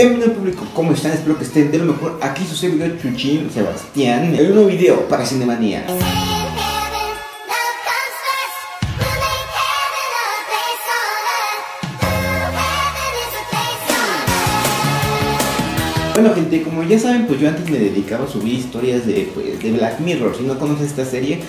Bienvenido público, ¿cómo están? Espero que estén de lo mejor. Aquí su servidor Chuchín, Sebastián, en un nuevo video para Cinemanía. Bueno gente, como ya saben, pues yo antes me dedicaba a subir historias de, pues, de Black Mirror. Si no conoces esta serie,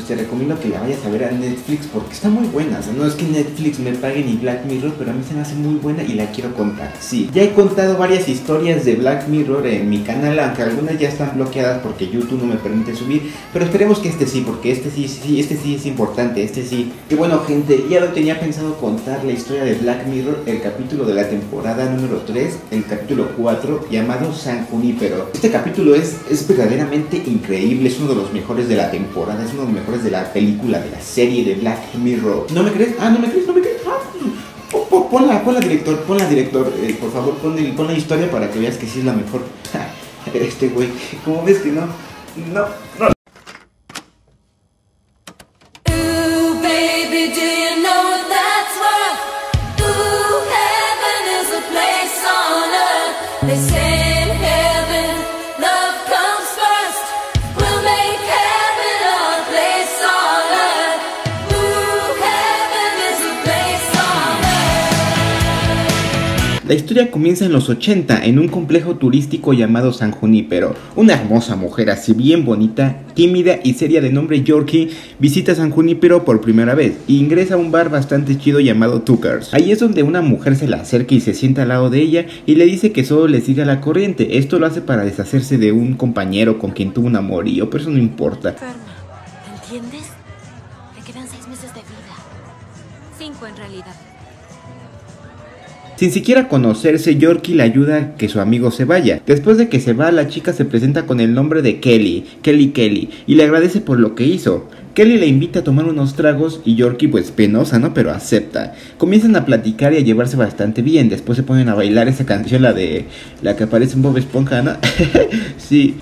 pues te recomiendo que la vayas a ver a Netflix porque está muy buena. O sea, no es que Netflix me pague ni Black Mirror, pero a mí se me hace muy buena y la quiero contar. Sí, ya he contado varias historias de Black Mirror en mi canal, aunque algunas ya están bloqueadas porque YouTube no me permite subir. Pero esperemos que este sí, porque este sí, sí, este sí es importante, este sí. Y bueno, gente, ya lo tenía pensado contar la historia de Black Mirror, el capítulo de la temporada número 3, el capítulo 4, llamado San Junípero. Este capítulo es, es verdaderamente increíble, es uno de los mejores de la temporada, es uno de los mejores de la película, de la serie de Black Mirror. ¿No me crees? Ah, ¿no me crees? ¿No me crees? Ah, pues, ponla, ponla director, ponla director, eh, por favor, pon, pon, la historia para que veas que sí es la mejor. este güey, ¿cómo ves que no? No, no. La historia comienza en los 80 en un complejo turístico llamado San Junípero. Una hermosa mujer así bien bonita, tímida y seria de nombre Yorkie visita San Junípero por primera vez e ingresa a un bar bastante chido llamado Tuckers. Ahí es donde una mujer se la acerca y se sienta al lado de ella y le dice que solo le siga la corriente. Esto lo hace para deshacerse de un compañero con quien tuvo un amorío, pero eso no importa. ¿Entiendes? Le quedan seis meses de vida. Cinco en realidad. Sin siquiera conocerse, Yorkie le ayuda a que su amigo se vaya. Después de que se va, la chica se presenta con el nombre de Kelly, Kelly Kelly, y le agradece por lo que hizo. Kelly le invita a tomar unos tragos y Yorkie pues penosa, ¿no? Pero acepta. Comienzan a platicar y a llevarse bastante bien. Después se ponen a bailar esa canción, la de la que aparece en Bob Esponja, ¿no? sí.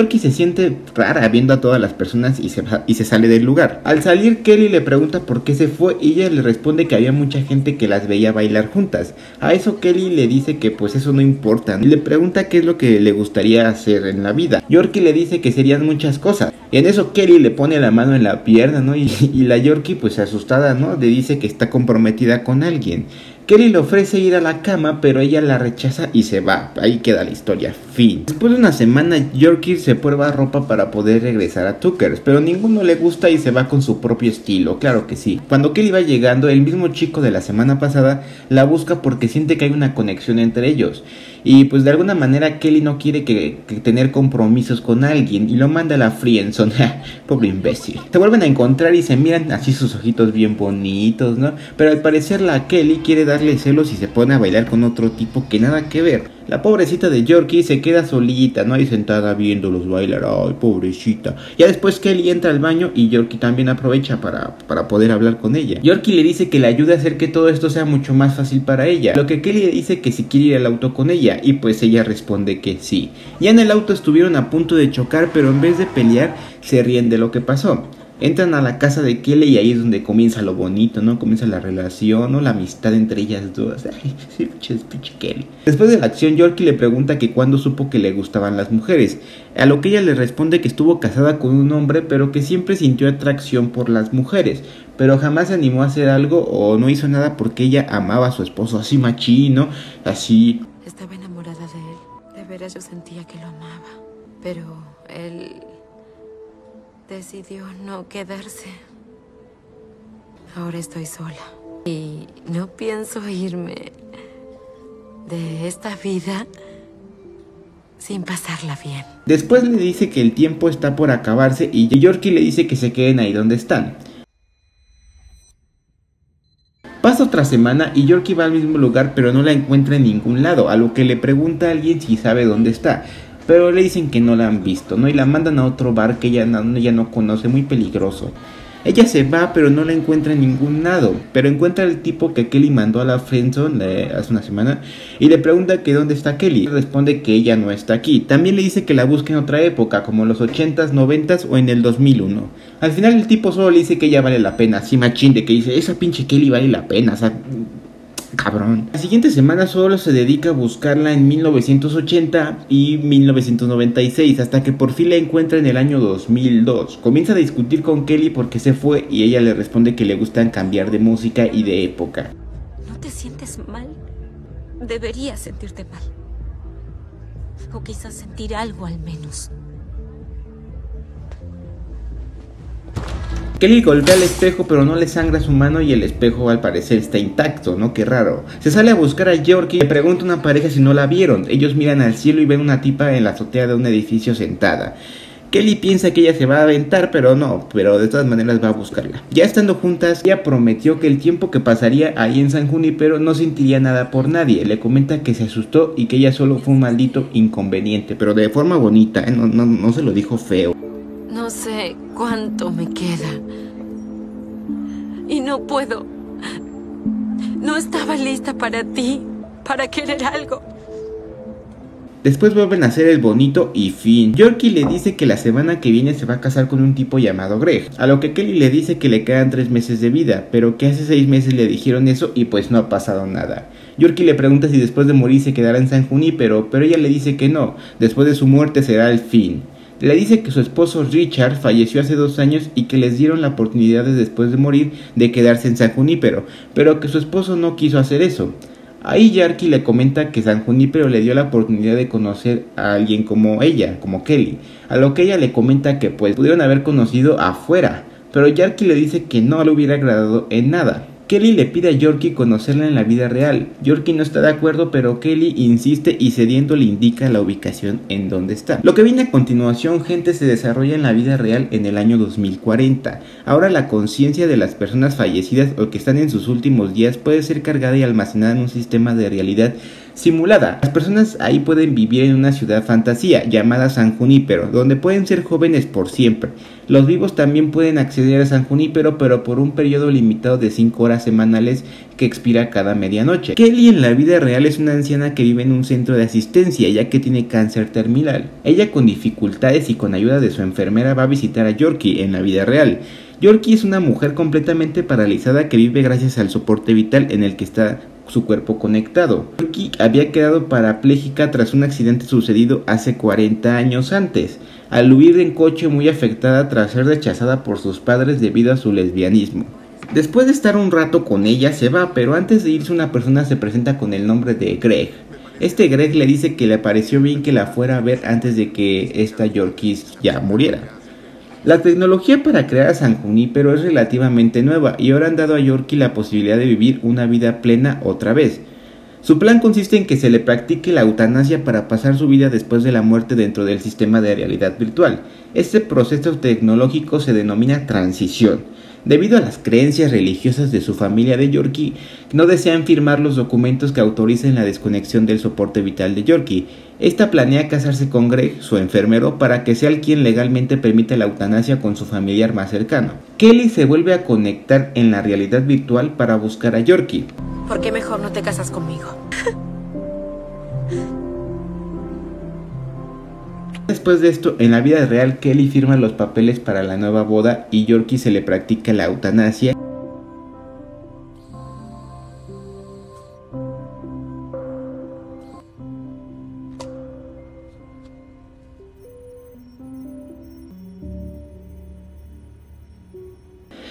Yorkie se siente rara viendo a todas las personas y se, y se sale del lugar. Al salir, Kelly le pregunta por qué se fue y ella le responde que había mucha gente que las veía bailar juntas. A eso Kelly le dice que pues eso no importa le pregunta qué es lo que le gustaría hacer en la vida. Yorkie le dice que serían muchas cosas. Y en eso Kelly le pone la mano en la pierna, ¿no? Y, y la Yorkie pues asustada, ¿no? Le dice que está comprometida con alguien. Kelly le ofrece ir a la cama, pero ella la rechaza y se va. Ahí queda la historia. Fin. Después de una semana, Yorkie se prueba ropa para poder regresar a Tuckers, pero ninguno le gusta y se va con su propio estilo, claro que sí. Cuando Kelly va llegando, el mismo chico de la semana pasada la busca porque siente que hay una conexión entre ellos. Y pues de alguna manera Kelly no quiere que, tener compromisos con alguien y lo manda a la friendzone. Pobre imbécil. Se vuelven a encontrar y se miran así sus ojitos bien bonitos, ¿no? Pero al parecer la Kelly quiere darle celos y se pone a bailar con otro tipo que nada que ver. La pobrecita de Yorkie se queda solita, ¿no? Ahí sentada viéndolos bailar. Ay, pobrecita. Ya después Kelly entra al baño y Yorkie también aprovecha para, para poder hablar con ella. Yorkie le dice que le ayude a hacer que todo esto sea mucho más fácil para ella. Lo que Kelly le dice que si quiere ir al auto con ella. Y pues ella responde que sí. Ya en el auto estuvieron a punto de chocar, pero en vez de pelear, se ríen de lo que pasó. Entran a la casa de Kelly y ahí es donde comienza lo bonito, ¿no? Comienza la relación, ¿no? La amistad entre ellas dos. Ay, sí, pinche Kelly. Después de la acción, Yorkie le pregunta que cuándo supo que le gustaban las mujeres. A lo que ella le responde que estuvo casada con un hombre, pero que siempre sintió atracción por las mujeres. Pero jamás se animó a hacer algo o no hizo nada porque ella amaba a su esposo así machino, así. Estaba enamorada de él. De veras yo sentía que lo amaba. Pero él decidió no quedarse. Ahora estoy sola. Y no pienso irme de esta vida sin pasarla bien. Después le dice que el tiempo está por acabarse y Yorkie le dice que se queden ahí donde están. Pasa otra semana y Yorkie va al mismo lugar pero no la encuentra en ningún lado, a lo que le pregunta a alguien si sabe dónde está pero le dicen que no la han visto, ¿no? Y la mandan a otro bar que ella no, ella no conoce, muy peligroso. Ella se va pero no la encuentra en ningún lado, pero encuentra al tipo que Kelly mandó a la friendzone hace una semana y le pregunta que dónde está Kelly. Responde que ella no está aquí. También le dice que la busque en otra época, como los 80s, 90s o en el 2001. Al final el tipo solo le dice que ella vale la pena, así machín de que dice, esa pinche Kelly vale la pena, o sea, cabrón. La siguiente semana solo se dedica a buscarla en 1980 y 1996, hasta que por fin la encuentra en el año 2002. Comienza a discutir con Kelly porque se fue y ella le responde que le gustan cambiar de música y de época. ¿No te sientes mal? Deberías sentirte mal. O quizás sentir algo al menos. Kelly golpea el espejo pero no le sangra su mano y el espejo al parecer está intacto, ¿no? Qué raro. Se sale a buscar a Yorkie y le pregunta a una pareja si no la vieron. Ellos miran al cielo y ven una tipa en la azotea de un edificio sentada. Kelly piensa que ella se va a aventar, pero no, pero de todas maneras va a buscarla. Ya estando juntas, ella prometió que el tiempo que pasaría ahí en San Junipero no sentiría nada por nadie. Le comenta que se asustó y que ella solo fue un maldito inconveniente, pero de forma bonita, ¿eh? no, no, no se lo dijo feo. No sé cuánto me queda. Y no puedo. No estaba lista para ti, para querer algo. Después vuelven a hacer el bonito y fin. Yorkie le dice que la semana que viene se va a casar con un tipo llamado Greg, a lo que Kelly le dice que le quedan tres meses de vida, pero que hace seis meses le dijeron eso y pues no ha pasado nada. Yorkie le pregunta si después de morir se quedará en San Junípero, pero ella le dice que no, después de su muerte será el fin. Le dice que su esposo Richard falleció hace dos años y que les dieron la oportunidad después de morir de quedarse en San Junípero, pero que su esposo no quiso hacer eso. Ahí Yarky le comenta que San Junípero le dio la oportunidad de conocer a alguien como ella, como Kelly, a lo que ella le comenta que pues pudieron haber conocido afuera, pero Yarky le dice que no le hubiera agradado en nada. Kelly le pide a Yorkie conocerla en la vida real. Yorkie no está de acuerdo, pero Kelly insiste y cediendo le indica la ubicación en donde está. Lo que viene a continuación, gente, se desarrolla en la vida real en el año 2040. Ahora la conciencia de las personas fallecidas o que están en sus últimos días puede ser cargada y almacenada en un sistema de realidad simulada. Las personas ahí pueden vivir en una ciudad fantasía llamada San Junípero, donde pueden ser jóvenes por siempre. Los vivos también pueden acceder a San Junípero, pero por un periodo limitado de 5 horas semanales que expira cada medianoche. Kelly en la vida real es una anciana que vive en un centro de asistencia ya que tiene cáncer terminal. Ella con dificultades y con ayuda de su enfermera va a visitar a Yorkie en la vida real. Yorkie es una mujer completamente paralizada que vive gracias al soporte vital en el que está su cuerpo conectado. Yorkie había quedado parapléjica tras un accidente sucedido hace 40 años antes, al huir en coche muy afectada tras ser rechazada por sus padres debido a su lesbianismo. Después de estar un rato con ella se va, pero antes de irse una persona se presenta con el nombre de Greg. Este Greg le dice que le pareció bien que la fuera a ver antes de que esta Yorkie ya muriera. La tecnología para crear a San Junípero es relativamente nueva y ahora han dado a Yorkie la posibilidad de vivir una vida plena otra vez. Su plan consiste en que se le practique la eutanasia para pasar su vida después de la muerte dentro del sistema de realidad virtual. Este proceso tecnológico se denomina transición. Debido a las creencias religiosas de su familia de Yorkie, no desean firmar los documentos que autoricen la desconexión del soporte vital de Yorkie. Esta planea casarse con Greg, su enfermero, para que sea el quien legalmente permita la eutanasia con su familiar más cercano. Kelly se vuelve a conectar en la realidad virtual para buscar a Yorkie. ¿Por qué mejor no te casas conmigo? Después de esto, en la vida real, Kelly firma los papeles para la nueva boda y Yorkie se le practica la eutanasia.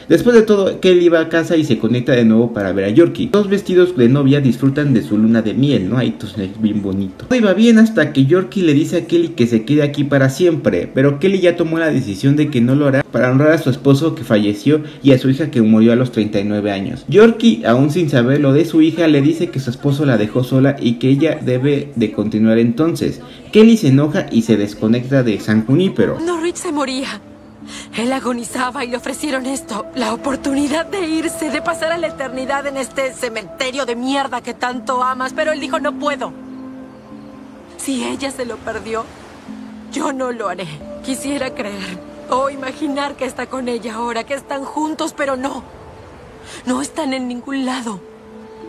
Después de todo, Kelly va a casa y se conecta de nuevo para ver a Yorkie. Dos vestidos de novia disfrutan de su luna de miel, ¿no? Ahí es bien bonito. Todo iba bien hasta que Yorkie le dice a Kelly que se quede aquí para siempre, pero Kelly ya tomó la decisión de que no lo hará para honrar a su esposo que falleció y a su hija que murió a los 39 años. Yorkie, aún sin saber lo de su hija, le dice que su esposo la dejó sola y que ella debe de continuar entonces. Kelly se enoja y se desconecta de San Junípero. No, Rich se moría. Él agonizaba y le ofrecieron esto, la oportunidad de irse, de pasar a la eternidad en este cementerio de mierda que tanto amas, pero él dijo no puedo. Si ella se lo perdió, yo no lo haré. Quisiera creer O imaginar que está con ella ahora, que están juntos, pero no. No están en ningún lado.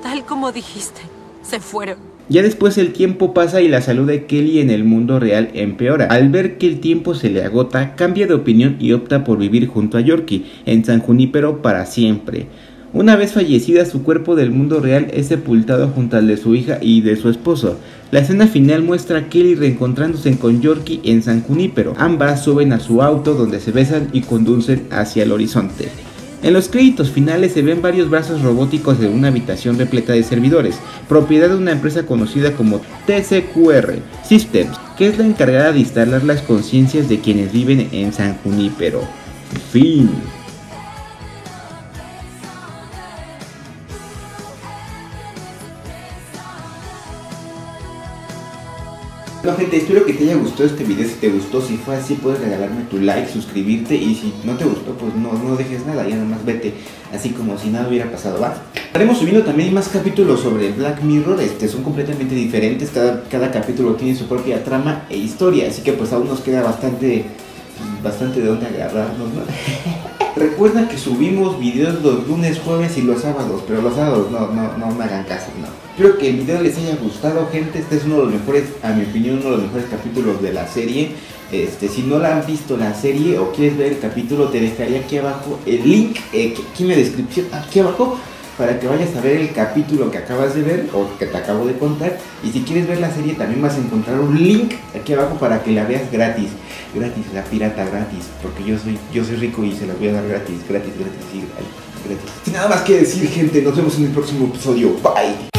Tal como dijiste, se fueron. Ya después el tiempo pasa y la salud de Kelly en el mundo real empeora. Al ver que el tiempo se le agota, cambia de opinión y opta por vivir junto a Yorkie en San Junípero para siempre. Una vez fallecida, su cuerpo del mundo real es sepultado junto al de su hija y de su esposo. La escena final muestra a Kelly reencontrándose con Yorkie en San Junípero. Ambas suben a su auto donde se besan y conducen hacia el horizonte. En los créditos finales se ven varios brazos robóticos en una habitación repleta de servidores, propiedad de una empresa conocida como TCQR Systems, que es la encargada de instalar las conciencias de quienes viven en San Junípero. Fin. Bueno gente, espero que te haya gustado este video, si te gustó, si fue así puedes regalarme tu like, suscribirte. Y si no te gustó pues no, no dejes nada, ya nomás vete. Así como si nada hubiera pasado, ¿va? Estaremos subiendo también más capítulos sobre Black Mirror, este, son completamente diferentes, cada, cada capítulo tiene su propia trama e historia, así que pues aún nos queda bastante, bastante de dónde agarrarnos, ¿no? Recuerda que subimos videos los lunes, jueves y los sábados, pero los sábados no, no, no me hagan caso, no. Espero que el video les haya gustado, gente. Este es uno de los mejores, a mi opinión, uno de los mejores capítulos de la serie. Este, si no la han visto la serie o quieres ver el capítulo, te dejaré aquí abajo el link, eh, aquí en la descripción, aquí abajo, para que vayas a ver el capítulo que acabas de ver o que te acabo de contar. Y si quieres ver la serie, también vas a encontrar un link aquí abajo para que la veas gratis. Gratis, la pirata gratis, porque yo soy, yo soy rico y se las voy a dar gratis, gratis, gratis, sí, gratis. Sin nada más que decir, gente, nos vemos en el próximo episodio. Bye.